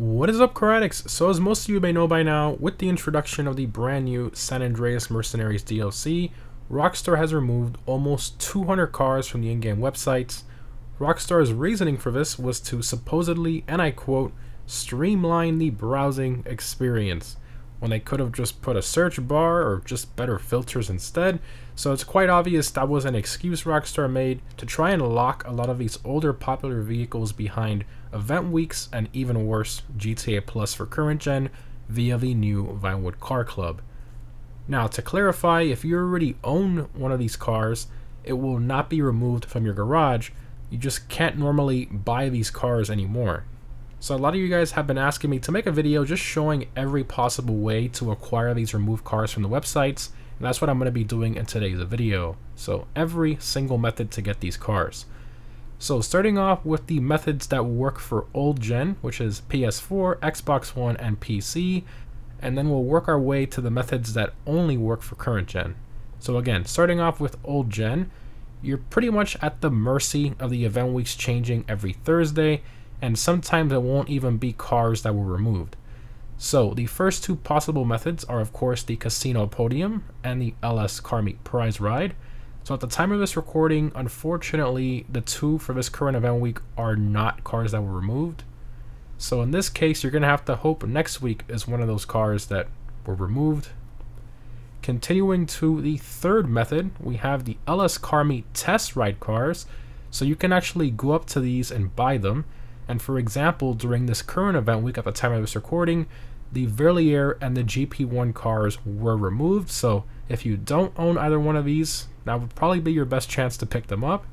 What is up, car? So as most of you may know by now, with the introduction of the brand new San Andreas Mercenaries DLC, Rockstar has removed almost 200 cars from the in-game websites. Rockstar's reasoning for this was to supposedly, and I quote, streamline the browsing experience when they could have just put a search bar or just better filters instead. So it's quite obvious that was an excuse Rockstar made to try and lock a lot of these older popular vehicles behind event weeks and even worse, GTA Plus for current gen via the new Vinewood Car Club. Now, to clarify, if you already own one of these cars, it will not be removed from your garage. You just can't normally buy these cars anymore. So a lot of you guys have been asking me to make a video just showing every possible way to acquire these removed cars from the websites, and that's what I'm going to be doing in today's video. So every single method to get these cars. So starting off with the methods that work for old gen, which is PS4, Xbox One, and PC, and then we'll work our way to the methods that only work for current gen. So again, starting off with old gen, you're pretty much at the mercy of the event weeks changing every Thursday, and sometimes it won't even be cars that were removed. So the first two possible methods are of course the Casino Podium and the LS Car Meet Prize Ride. So at the time of this recording, unfortunately, the two for this current event week are not cars that were removed. So in this case, you're going to have to hope next week is one of those cars that were removed. Continuing to the third method, we have the LS Car Meet Test Ride cars. So you can actually go up to these and buy them and for example, during this current event week at the time of this recording, the Verlier and the GP1 cars were removed. So if you don't own either one of these, that would probably be your best chance to pick them up.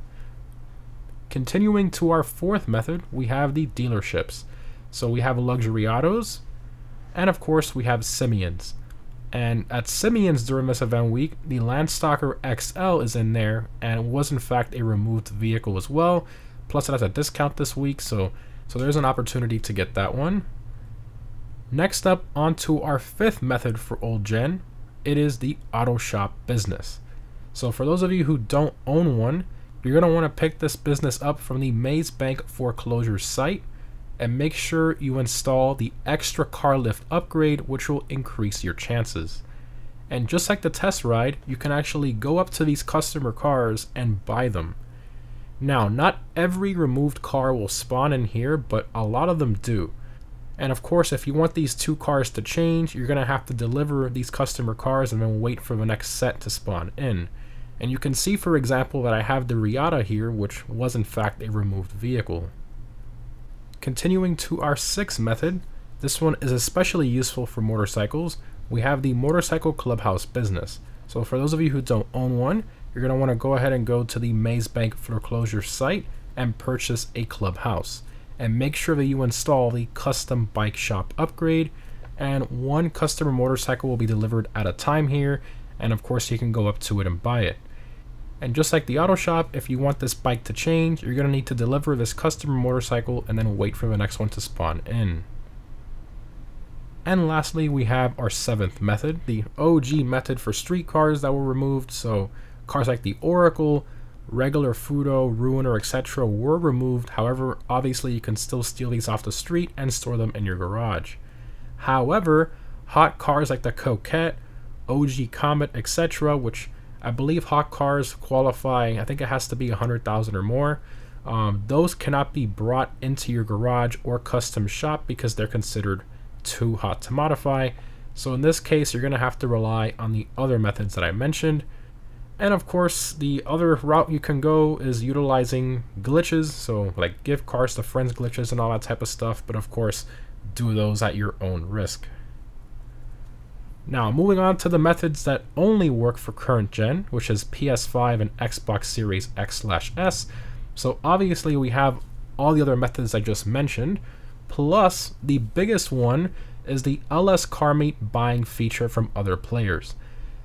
Continuing to our fourth method, we have the dealerships. So we have luxury autos, and of course we have Simeon's. And at Simeon's during this event week, the Landstalker XL is in there and was in fact a removed vehicle as well. Plus it has a discount this week, so so there's an opportunity to get that one. Next up, onto our fifth method for old gen. It is the auto shop business. So for those of you who don't own one, you're going to want to pick this business up from the Maze Bank foreclosure site and make sure you install the extra car lift upgrade which will increase your chances. And just like the test ride, you can actually go up to these customer cars and buy them. Now, not every removed car will spawn in here, but a lot of them do. And of course, if you want these two cars to change, you're going to have to deliver these customer cars and then wait for the next set to spawn in. And you can see, for example, that I have the Riata here, which was in fact a removed vehicle. Continuing to our sixth method, this one is especially useful for motorcycles. We have the Motorcycle Clubhouse business. So for those of you who don't own one, you're going to want to go ahead and go to the Maze Bank foreclosure site and purchase a clubhouse. And make sure that you install the custom bike shop upgrade. And one customer motorcycle will be delivered at a time here. And of course, you can go up to it and buy it. And just like the auto shop, if you want this bike to change, you're going to need to deliver this customer motorcycle and then wait for the next one to spawn in. And lastly, we have our seventh method, the OG method for street cars that were removed. So Cars like the Oracle, regular Futo, Ruiner, etc. were removed. However, obviously you can still steal these off the street and store them in your garage. However, hot cars like the Coquette, OG Comet, etc., which I believe hot cars qualify, I think it has to be 100,000 or more. Um, those cannot be brought into your garage or custom shop because they're considered too hot to modify. So in this case, you're going to have to rely on the other methods that I mentioned. And of course, the other route you can go is utilizing glitches, so like give cars to friends glitches and all that type of stuff, but of course, do those at your own risk. Now, moving on to the methods that only work for current gen, which is PS5 and Xbox Series X/S. So obviously we have all the other methods I just mentioned, plus the biggest one is the LS Car Meet buying feature from other players.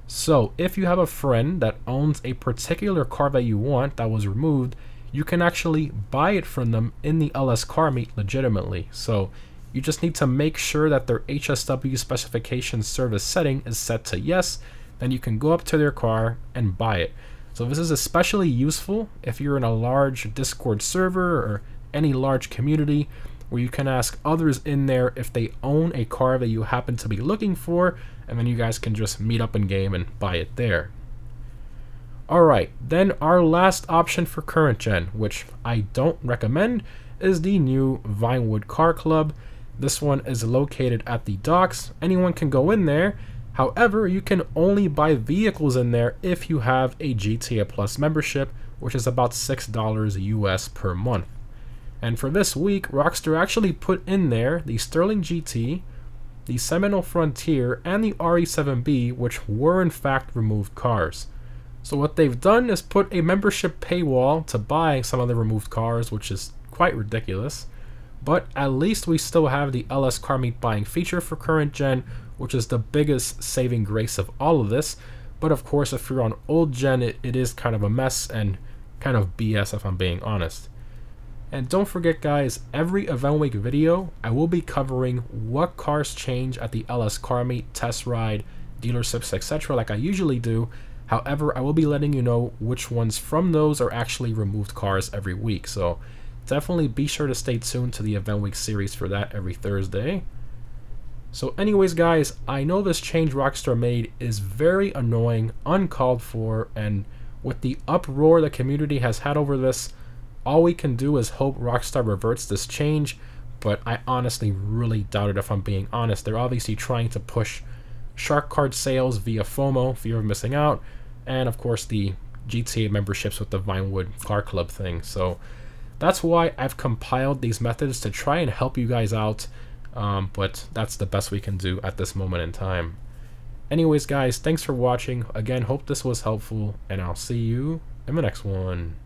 So if you have a friend that owns a particular car that you want that was removed, you can actually buy it from them in the LS car meet legitimately. So you just need to make sure that their HSW specification service setting is set to yes, then you can go up to their car and buy it. So this is especially useful if you're in a large Discord server or any large community where you can ask others in there if they own a car that you happen to be looking for, and then you guys can just meet up in game and buy it there. Alright, then our last option for current gen, which I don't recommend, is the new Vinewood Car Club. This one is located at the docks. Anyone can go in there. However, you can only buy vehicles in there if you have a GTA Plus membership, which is about $6 US per month. And for this week, Rockstar actually put in there the Sterling GT, the Seminole Frontier, and the RE7B, which were in fact removed cars. So what they've done is put a membership paywall to buy some of the removed cars, which is quite ridiculous. But at least we still have the LS car meet buying feature for current gen, which is the biggest saving grace of all of this. But of course, if you're on old gen, it, it is kind of a mess and kind of BS if I'm being honest. And don't forget guys, every event week video, I will be covering what cars change at the LS Car Meet, test ride, dealerships, etc. like I usually do. However, I will be letting you know which ones from those are actually removed cars every week. So definitely be sure to stay tuned to the event week series for that every Thursday. So anyways guys, I know this change Rockstar made is very annoying, uncalled for, and with the uproar the community has had over this, all we can do is hope Rockstar reverts this change, but I honestly really doubt it if I'm being honest. They're obviously trying to push shark card sales via FOMO, fear of missing out, and of course the GTA memberships with the Vinewood Car Club thing. So that's why I've compiled these methods to try and help you guys out, um, but that's the best we can do at this moment in time. Anyways, guys, thanks for watching. Again, hope this was helpful, and I'll see you in the next one.